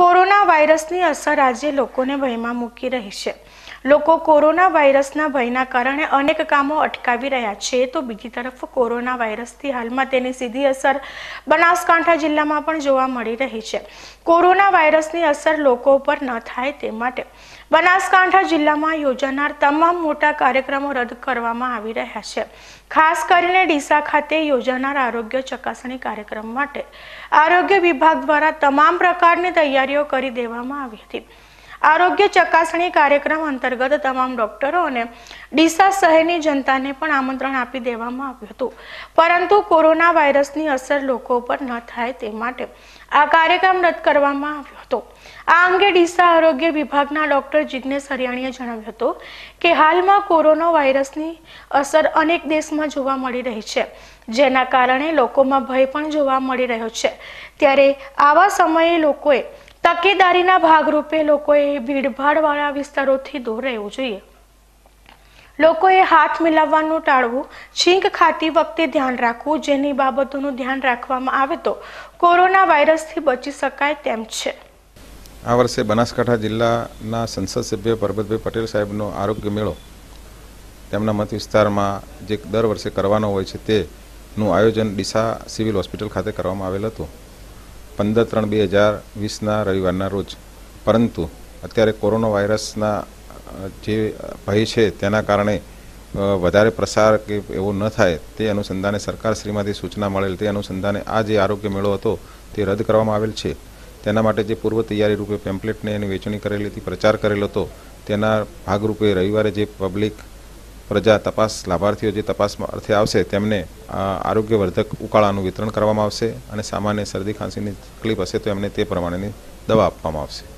Corona વાયરસની અસર આજે લોકોને ભયમાં મૂકી રહી છે. લોકો કોરોના વાયરસના ભયના કારણે અનેક કામો અટકાવી રહ્યા છે. તો બીજી તરફ કોરોના વાયરસથી હાલમાં તેની સીધી અસર બનાસકાંઠા જિલ્લામાં પણ જોવા મળી રહી છે. કોરોના વાયરસની અસર લોકો ઉપર ન થાય તે માટે બનાસકાંઠા જિલ્લામાં યોજાનાર તમામ મોટા કાર્યક્રમો રદ કરવામાં આવી રહ્યા છે. ખાસ કરીને ડીસા ખાતે યોજાનાર આરોગ્ય ચકાસણી કાર્યક્રમ માટે આરોગ્ય વિભાગ દ્વારા તમામ પ્રકારની તૈયારીઓ કરી દેવામાં આવી હતી. આરોગ્ય ચકાસણી કાર્યક્રમ અંતર્ગત તમામ ડોક્ટરો અને ડીસા શહેરની જનતાને પણ આમંત્રણ આપી દેવામાં આવ્યું હતું. પરંતુ કોરોના વાયરસની અસર લોકો પર ન થાય તે માટે આ કાર્યક્રમ રદ કરવામાં આવ્યો હતો. આ અંગે ડીસા આરોગ્ય વિભાગના ડોક્ટર જિજ્ઞેશ હરિયાણીએ જણાવ્યું હતું કે હાલમાં કોરોના વાયરસની અસર અનેક દેશમાં જોવા મળી રહી છે, જેના કારણે લોકોમાં ભય પણ જોવા મળી રહ્યો છે. ત્યારે આવા સમયે લોકોએ તકેદારીના ભાગરૂપે લોકોએ ભીડભાડવાળા વિસ્તારોથી દૂર રહેવું જોઈએ. લોકોએ હાથ મિલાવવાનું ટાળવું, છીંક ખાતી વખતે ધ્યાન રાખવું, જેની બાબતોનું ધ્યાન રાખવામાં આવે તો કોરોના વાયરસથી બચી શકાય તેમ છે. આ વર્ષે બનાસકાંઠા જિલ્લાના સંસદ સભ્ય પરબતભાઈ પટેલ સાહેબનો આરોગ્ય મેળો તેમના મત વિસ્તારમાં જે દર વર્ષે કરવાનો હોય છે તેનું આયોજન ડીસા સિવિલ હોસ્પિટલ ખાતે કરવામાં આવેલ હતું. પંદર ત્રણ બે હજાર વીસના રવિવારના રોજ. પરંતુ અત્યારે કોરોના વાયરસના જે ભય છે તેના કારણે વધારે પ્રસાર કે એવો ન થાય તે અનુસંધાને સરકારશ્રીમાંથી સૂચના મળેલ તે અનુસંધાને આ જે આરોગ્ય મેળો હતો તે રદ કરવામાં આવેલ છે. તેના માટે જે પૂર્વ તૈયારી રૂપે પેમ્પલેટને એની વેચણી કરેલી હતી, પ્રચાર કરેલો હતો, તેના ભાગરૂપે રવિવારે જે પબ્લિક પ્રજા તપાસ લાભાર્થીઓ જે તપાસમાં અર્થે આવશે, તેમને આરોગ્યવર્ધક ઉકાળાનું વિતરણ કરવામાં આવશે અને સામાન્ય શરદી, ખાંસીની તકલીફ હશે તો એમને તે પ્રમાણેની દવા આપવામાં આવશે.